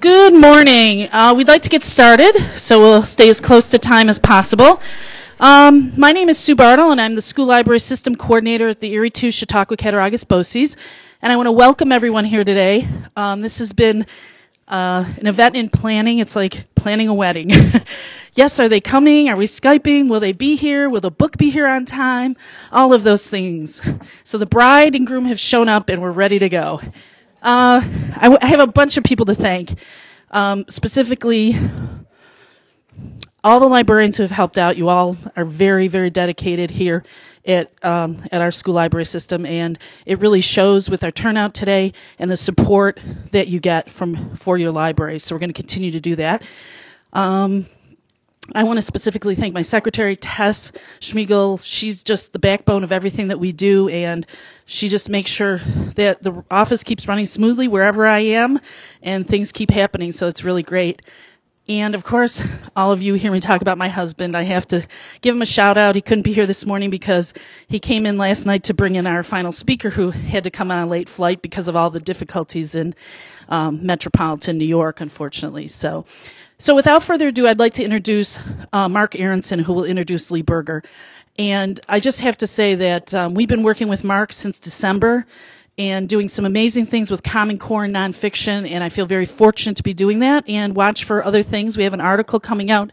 Good morning. Uh, we'd like to get started, so we'll stay as close to time as possible. Um, my name is Sue Bartle, and I'm the School Library System Coordinator at the Erie 2 Chautauqua Cattaraugus BOCES. And I want to welcome everyone here today. Um, this has been uh, an event in planning. It's like planning a wedding. yes, are they coming? Are we Skyping? Will they be here? Will the book be here on time? All of those things. So the bride and groom have shown up, and we're ready to go. Uh, I, w- I have a bunch of people to thank. Um, specifically, all the librarians who have helped out. You all are very, very dedicated here at um, at our school library system, and it really shows with our turnout today and the support that you get from for your library. So we're going to continue to do that. Um, I want to specifically thank my secretary, Tess Schmiegel. She's just the backbone of everything that we do, and she just makes sure that the office keeps running smoothly wherever I am, and things keep happening. So it's really great. And of course, all of you hear me talk about my husband. I have to give him a shout out. He couldn't be here this morning because he came in last night to bring in our final speaker who had to come on a late flight because of all the difficulties in um, metropolitan New York, unfortunately. So, so without further ado, I'd like to introduce uh, Marc Aronson, who will introduce Lee Berger. And I just have to say that um, we've been working with Marc since December and doing some amazing things with Common Core and nonfiction. And I feel very fortunate to be doing that and watch for other things. We have an article coming out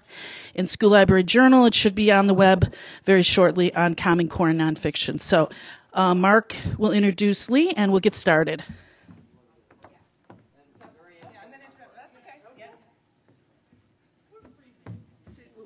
in School Library Journal. It should be on the web very shortly on Common Core and nonfiction. So uh, Marc will introduce Lee and we'll get started.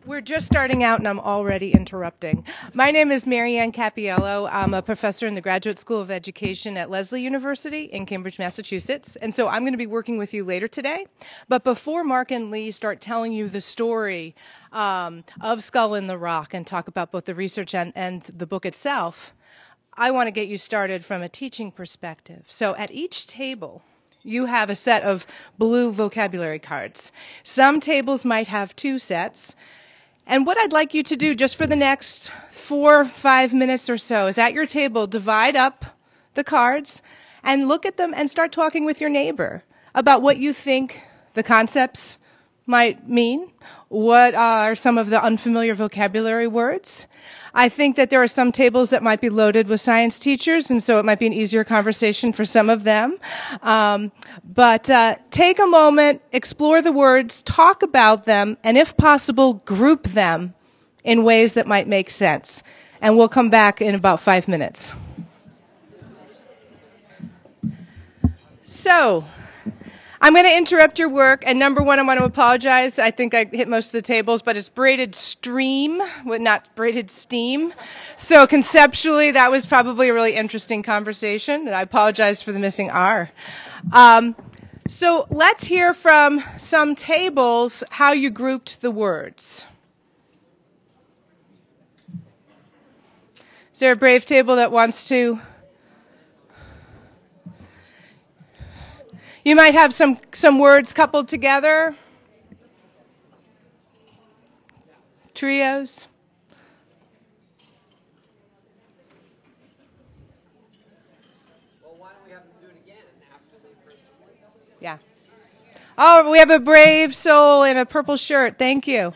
We're just starting out and I'm already interrupting. My name is Mary Ann Cappiello. I'm a professor in the Graduate School of Education at Lesley University in Cambridge, Massachusetts. And so I'm going to be working with you later today. But before Marc and Lee start telling you the story um, of Skull in the Rock and talk about both the research and, and the book itself, I want to get you started from a teaching perspective. So at each table, you have a set of blue vocabulary cards. Some tables might have two sets. And what I'd like you to do just for the next four, five minutes or so is at your table, divide up the cards and look at them and start talking with your neighbor about what you think the concepts might mean. What are some of the unfamiliar vocabulary words? I think that there are some tables that might be loaded with science teachers, and so it might be an easier conversation for some of them. Um, but uh, take a moment, explore the words, talk about them, and if possible, group them in ways that might make sense. And we'll come back in about five minutes. So, I'm going to interrupt your work. And number one, I want to apologize. I think I hit most of the tables, but it's braided stream, not braided steam. So conceptually, that was probably a really interesting conversation. And I apologize for the missing R. Um, so let's hear from some tables how you grouped the words. Is there a brave table that wants to You might have some, some words coupled together. Trios. Yeah. Oh, we have a brave soul in a purple shirt. Thank you.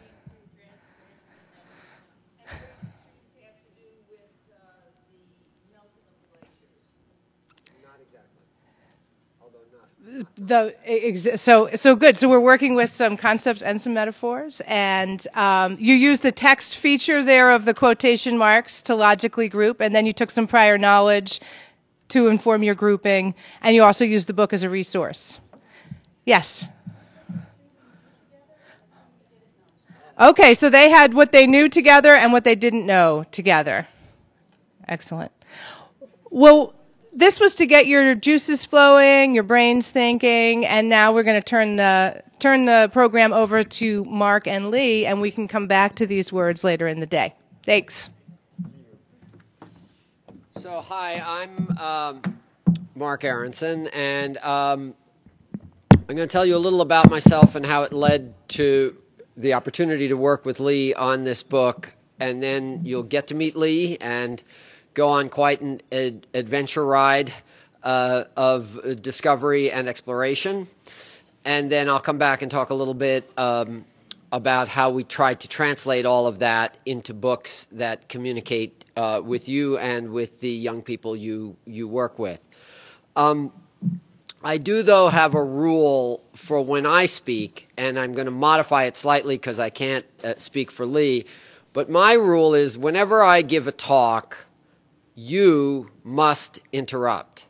the so so good. So we're working with some concepts and some metaphors, and um, you use the text feature there of the quotation marks to logically group, and then you took some prior knowledge to inform your grouping, and you also use the book as a resource. Yes. Okay, so they had what they knew together and what they didn't know together. Excellent. Well, this was to get your juices flowing, your brains thinking, and now we're going to turn the turn the program over to Marc and Lee, and we can come back to these words later in the day. Thanks. So, hi, I'm um, Marc Aronson, and um, I'm going to tell you a little about myself and how it led to the opportunity to work with Lee on this book. And then you'll get to meet Lee and go on quite an ad- adventure ride uh, of discovery and exploration. And then I'll come back and talk a little bit um, about how we tried to translate all of that into books that communicate uh, with you and with the young people you, you work with. Um, I do, though, have a rule for when I speak, and I'm going to modify it slightly because I can't uh, speak for Lee. But my rule is whenever I give a talk, you must interrupt.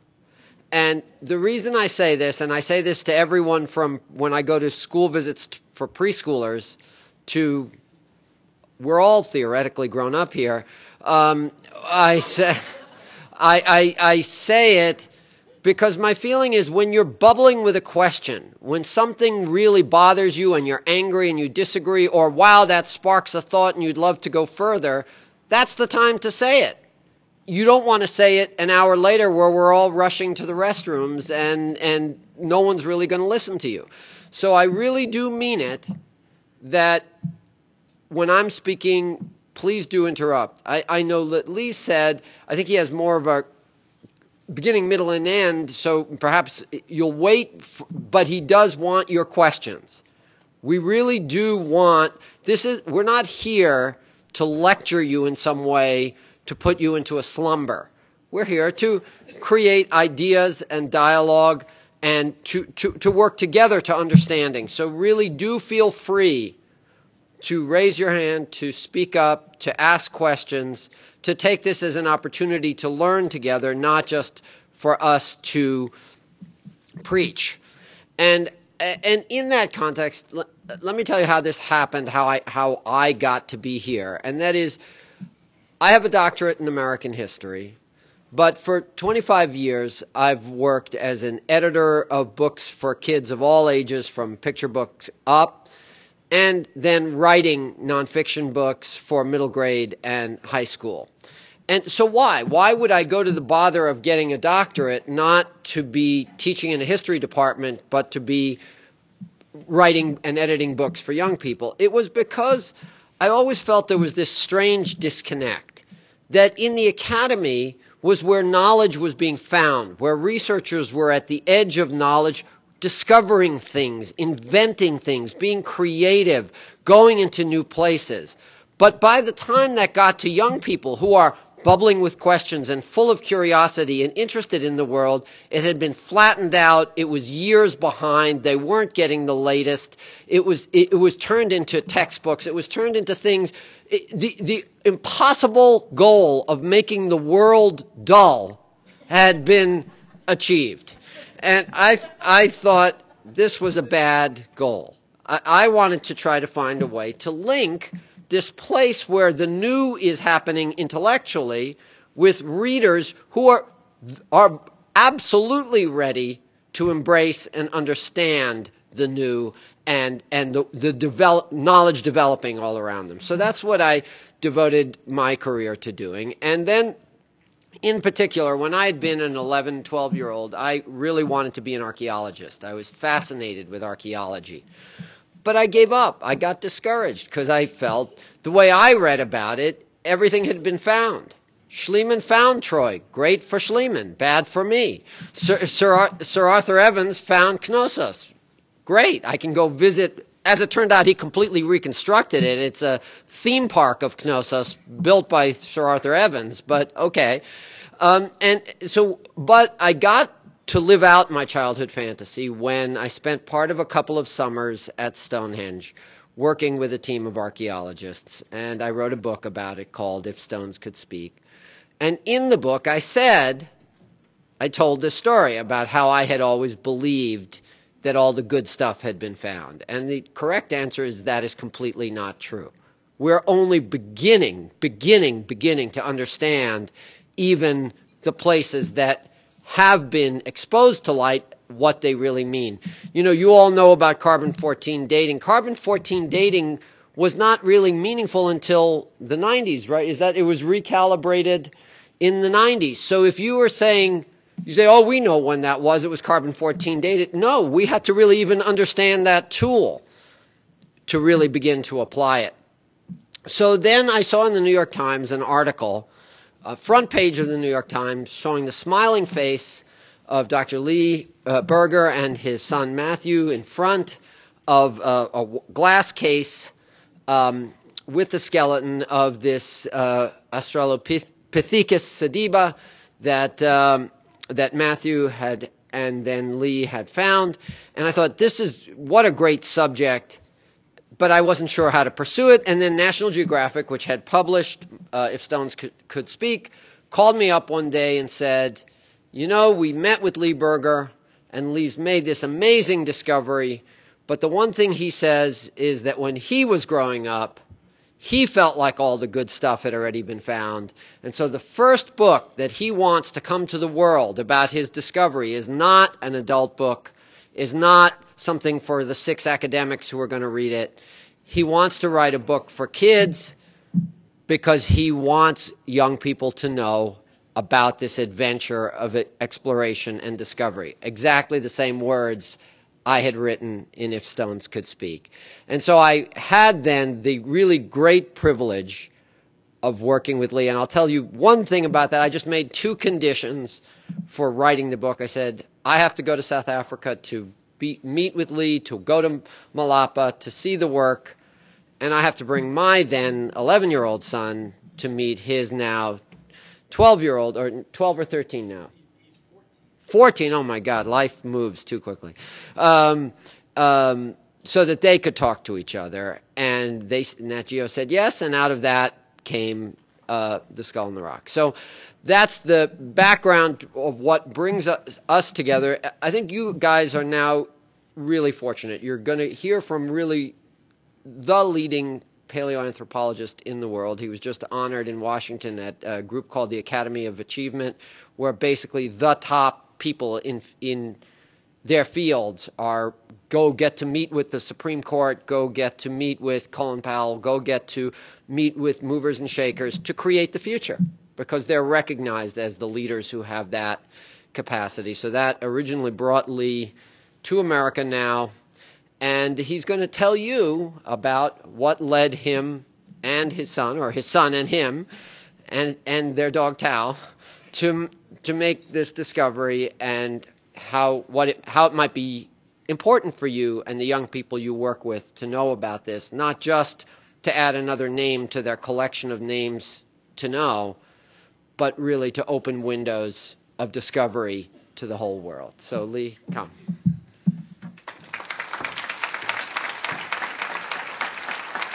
And the reason I say this, and I say this to everyone from when I go to school visits for preschoolers to we're all theoretically grown up here. Um, I say, I, I, I say it because my feeling is when you're bubbling with a question, when something really bothers you and you're angry and you disagree, or wow, that sparks a thought and you'd love to go further, that's the time to say it. You don't want to say it an hour later where we're all rushing to the restrooms and, and no one's really going to listen to you. So I really do mean it that when I'm speaking, please do interrupt. I, I know that Lee said, I think he has more of a beginning, middle, and end, so perhaps you'll wait, but he does want your questions. We really do want, this is, we're not here to lecture you in some way to put you into a slumber. We're here to create ideas and dialogue and to, to, to work together to understanding. So really do feel free to raise your hand, to speak up, to ask questions, to take this as an opportunity to learn together, not just for us to preach. And and in that context, let, let me tell you how this happened, how I how I got to be here. And that is I have a doctorate in American history, but for 25 years I've worked as an editor of books for kids of all ages from picture books up and then writing nonfiction books for middle grade and high school. And so why? Why would I go to the bother of getting a doctorate not to be teaching in a history department, but to be writing and editing books for young people? It was because I always felt there was this strange disconnect that in the academy was where knowledge was being found, where researchers were at the edge of knowledge, discovering things, inventing things, being creative, going into new places. But by the time that got to young people who are bubbling with questions and full of curiosity and interested in the world. It had been flattened out. It was years behind. They weren't getting the latest. It was, it, it was turned into textbooks. It was turned into things. It, the, the impossible goal of making the world dull had been achieved. And I, I thought this was a bad goal. I, I wanted to try to find a way to link this place where the new is happening intellectually with readers who are, are absolutely ready to embrace and understand the new and, and the, the develop, knowledge developing all around them. So that's what I devoted my career to doing. And then in particular, when I had been an 11, 12 year old, I really wanted to be an archaeologist. I was fascinated with archaeology. But I gave up. I got discouraged because I felt the way I read about it, everything had been found. Schliemann found Troy. Great for Schliemann, bad for me. Sir, Sir, Sir Arthur Evans found Knossos. Great, I can go visit. As it turned out, he completely reconstructed it. It's a theme park of Knossos built by Sir Arthur Evans, but okay. Um, and so, but I got to live out my childhood fantasy when I spent part of a couple of summers at Stonehenge working with a team of archaeologists. And I wrote a book about it called If Stones Could Speak. And in the book, I said, I told this story about how I had always believed that all the good stuff had been found. And the correct answer is that is completely not true. We're only beginning, beginning, beginning to understand even the places that have been exposed to light what they really mean. You know, you all know about carbon 14 dating. Carbon 14 dating was not really meaningful until the 90s, right? Is that it was recalibrated in the 90s. So if you were saying, you say, oh, we know when that was, it was carbon 14 dated. No, we had to really even understand that tool to really begin to apply it. So then I saw in the New York Times an article, a front page of the New York Times, showing the smiling face of Dr. Lee uh, Berger and his son Matthew in front of uh, a glass case um, with the skeleton of this uh, Australopithecus sediba that, um, that Matthew had and then Lee had found. And I thought, this is what a great subject but I wasn't sure how to pursue it. And then National Geographic, which had published uh, If Stones Could, Could Speak, called me up one day and said, You know, we met with Lee Berger, and Lee's made this amazing discovery. But the one thing he says is that when he was growing up, he felt like all the good stuff had already been found. And so the first book that he wants to come to the world about his discovery is not an adult book, is not something for the six academics who are going to read it. He wants to write a book for kids because he wants young people to know about this adventure of exploration and discovery. Exactly the same words I had written in If Stones Could Speak. And so I had then the really great privilege of working with Lee. And I'll tell you one thing about that. I just made two conditions for writing the book. I said, I have to go to South Africa to be, meet with Lee, to go to Malapa, to see the work, and I have to bring my then 11 year old son to meet his now 12 year old, or 12 or 13 now. 14, oh my God, life moves too quickly. Um, um, so that they could talk to each other. And they, Nat Geo said yes, and out of that came uh, The Skull and the Rock. So that's the background of what brings us, us together. I think you guys are now really fortunate. You're going to hear from really the leading paleoanthropologist in the world. He was just honored in Washington at a group called the Academy of Achievement, where basically the top people in in their fields are go get to meet with the Supreme Court, go get to meet with Colin Powell, go get to meet with movers and shakers to create the future because they're recognized as the leaders who have that capacity. So that originally brought Lee to America now, and he's going to tell you about what led him and his son, or his son and him, and, and their dog Tau, to, to make this discovery and how, what it, how it might be important for you and the young people you work with to know about this, not just to add another name to their collection of names to know, but really to open windows of discovery to the whole world. So, Lee, come.